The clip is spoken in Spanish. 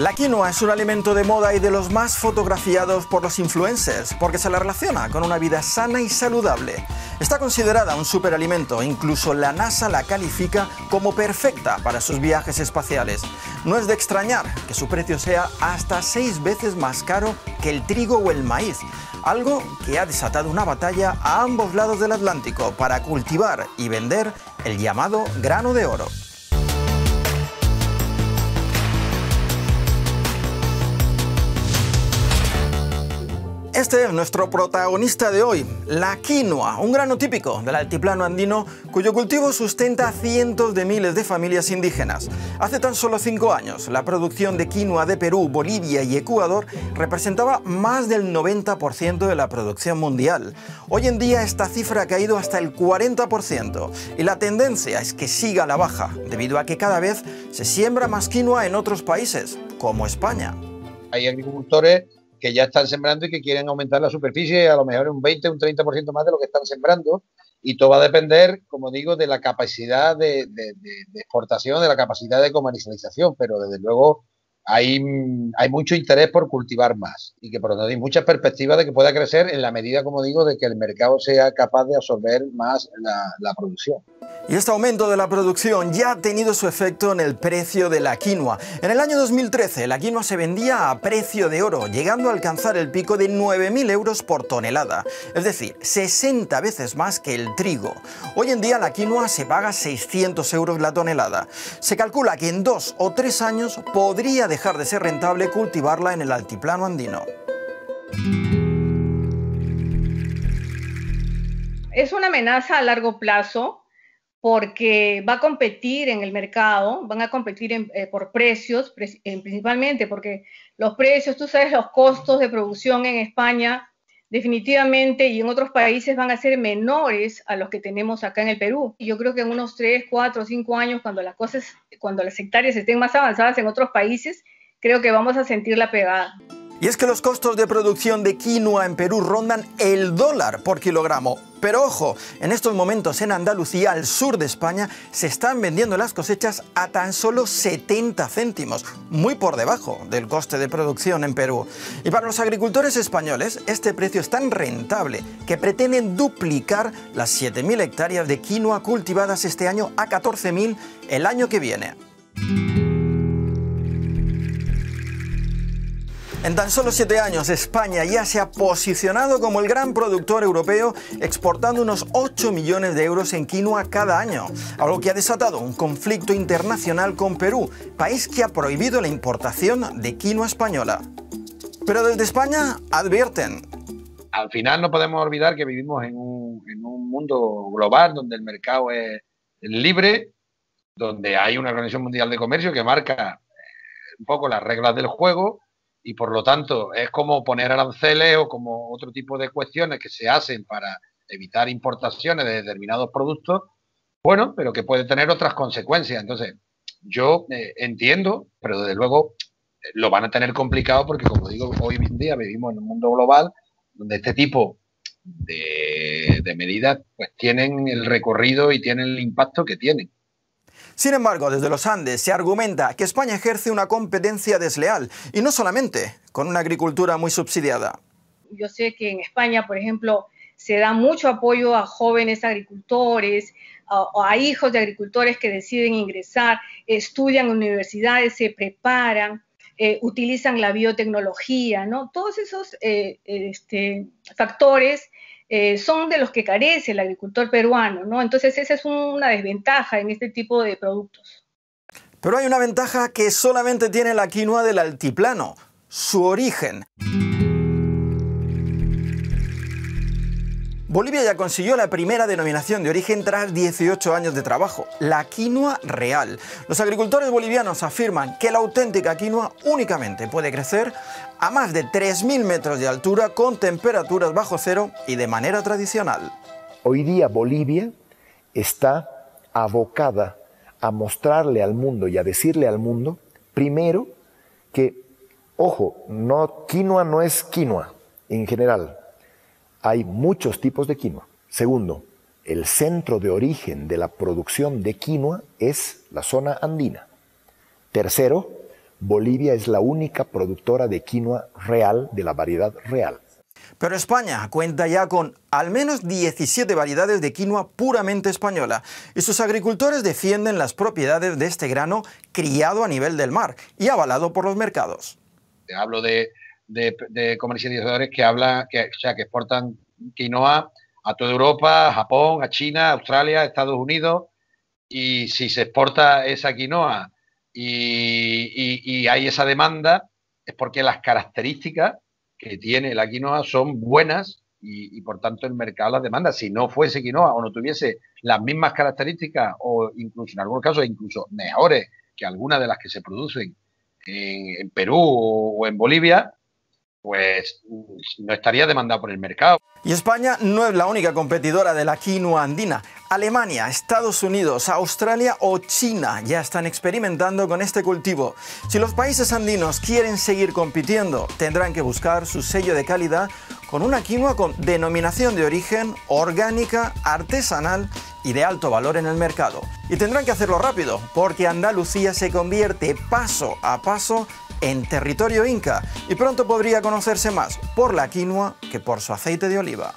La quinoa es un alimento de moda y de los más fotografiados por los influencers porque se la relaciona con una vida sana y saludable. Está considerada un superalimento, incluso la NASA la califica como perfecta para sus viajes espaciales. No es de extrañar que su precio sea hasta seis veces más caro que el trigo o el maíz, algo que ha desatado una batalla a ambos lados del Atlántico para cultivar y vender el llamado grano de oro. Este es nuestro protagonista de hoy, la quinoa, un grano típico del altiplano andino cuyo cultivo sustenta a cientos de miles de familias indígenas. Hace tan solo cinco años, la producción de quinoa de Perú, Bolivia y Ecuador representaba más del 90% de la producción mundial. Hoy en día esta cifra ha caído hasta el 40% y la tendencia es que siga a la baja, debido a que cada vez se siembra más quinoa en otros países, como España. Hay agricultores que ya están sembrando y que quieren aumentar la superficie a lo mejor un 20, un 30% más de lo que están sembrando. Y todo va a depender, como digo, de la capacidad de, de exportación, de la capacidad de comercialización. Pero desde luego hay, hay, mucho interés por cultivar más y que por lo tanto hay muchas perspectivas de que pueda crecer en la medida, como digo, de que el mercado sea capaz de absorber más la, la, producción. Y este aumento de la producción ya ha tenido su efecto en el precio de la quinoa. En el año 2013 la quinoa se vendía a precio de oro, llegando a alcanzar el pico de 9.000 euros por tonelada, es decir, 60 veces más que el trigo. Hoy en día la quinoa se paga 600 euros la tonelada. Se calcula que en dos o tres años podría dejar de ser rentable cultivarla en el altiplano andino. Es una amenaza a largo plazo porque va a competir en el mercado, van a competir eh, por precios, principalmente porque los precios, tú sabes, los costos de producción en España definitivamente y en otros países van a ser menores a los que tenemos acá en el Perú. Yo creo que en unos 3, 4, 5 años, cuando las cosas, cuando las hectáreas estén más avanzadas en otros países, creo que vamos a sentir la pegada. Y es que los costos de producción de quinoa en Perú rondan el dólar por kilogramo. Pero ojo, en estos momentos en Andalucía, al sur de España, se están vendiendo las cosechas a tan solo 70 céntimos, muy por debajo del coste de producción en Perú. Y para los agricultores españoles, este precio es tan rentable que pretenden duplicar las 7.000 hectáreas de quinoa cultivadas este año a 14.000 el año que viene. En tan solo siete años, España ya se ha posicionado como el gran productor europeo, exportando unos 8 millones de euros en quinoa cada año, algo que ha desatado un conflicto internacional con Perú, país que ha prohibido la importación de quinoa española. Pero desde España advierten. Al final no podemos olvidar que vivimos en un, mundo global donde el mercado es libre, donde hay una Organización Mundial de Comercio que marca eh, un poco las reglas del juego y por lo tanto es como poner aranceles o como otro tipo de cuestiones que se hacen para evitar importaciones de determinados productos, bueno, pero que puede tener otras consecuencias. Entonces, yo eh, entiendo, pero desde luego eh, lo van a tener complicado porque, como digo, hoy en día vivimos en un mundo global donde este tipo de, de medidas pues tienen el recorrido y tienen el impacto que tienen. Sin embargo, desde los Andes se argumenta que España ejerce una competencia desleal, y no solamente con una agricultura muy subsidiada. Yo sé que en España, por ejemplo, se da mucho apoyo a jóvenes agricultores, o a, hijos de agricultores que deciden ingresar, estudian en universidades, se preparan, eh, utilizan la biotecnología, ¿no? Todos esos eh, este, factores eh, son de los que carece el agricultor peruano, ¿no? Entonces esa es una desventaja en este tipo de productos. Pero hay una ventaja que solamente tiene la quinoa del altiplano, su origen. Bolivia ya consiguió la primera denominación de origen tras 18 años de trabajo, la quinoa real. Los agricultores bolivianos afirman que la auténtica quinoa únicamente puede crecer a más de 3.000 metros de altura con temperaturas bajo cero y de manera tradicional. Hoy día Bolivia está abocada a mostrarle al mundo y a decirle al mundo, primero, que, ojo, no, quinoa no es quinoa en general, hay muchos tipos de quinoa. Segundo, el centro de origen de la producción de quinoa es la zona andina. Tercero, Bolivia es la única productora de quinoa real, de la variedad real. Pero España cuenta ya con al menos 17 variedades de quinoa puramente española y sus agricultores defienden las propiedades de este grano criado a nivel del mar y avalado por los mercados. Hablo de, comercializadores que hablan, que, o sea, que exportan quinoa a toda Europa, a Japón, a China, Australia, Estados Unidos y si se exporta esa quinoa y hay esa demanda es porque las características que tiene la quinoa son buenas y, por tanto el mercado las demanda. Si no fuese quinoa o no tuviese las mismas características o incluso en algunos casos incluso mejores que algunas de las que se producen en, Perú o en Bolivia, pues no estaría demandado por el mercado. Y España no es la única competidora de la quinoa andina. Alemania, Estados Unidos, Australia o China ya están experimentando con este cultivo. Si los países andinos quieren seguir compitiendo, tendrán que buscar su sello de calidad con una quinoa con denominación de origen orgánica, artesanal y de alto valor en el mercado. Y tendrán que hacerlo rápido, porque Andalucía se convierte paso a paso en territorio inca y pronto podría conocerse más por la quinoa que por su aceite de oliva.